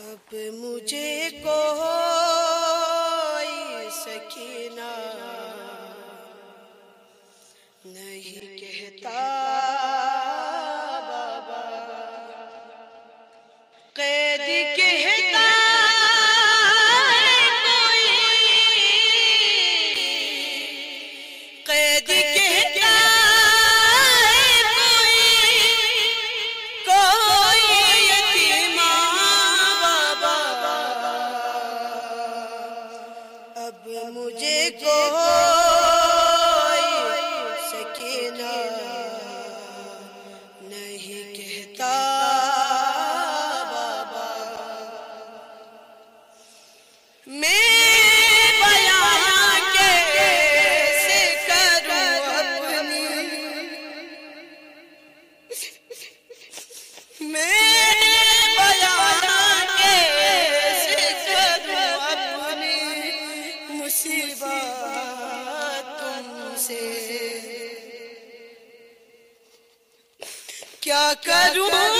अब मुझे कोई सकीना नहीं कहता। मैं से। क्या करूँ?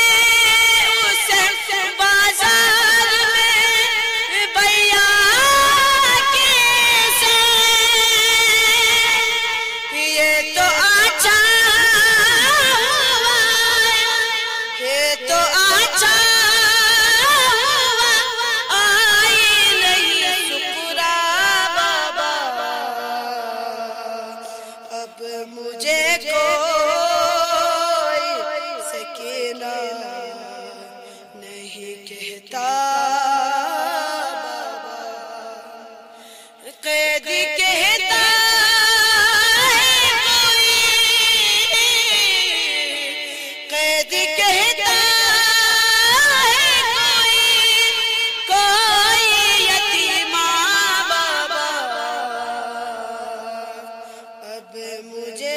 मुझे कोई सकीना नहीं कहता। कैदी कहता अब मुझे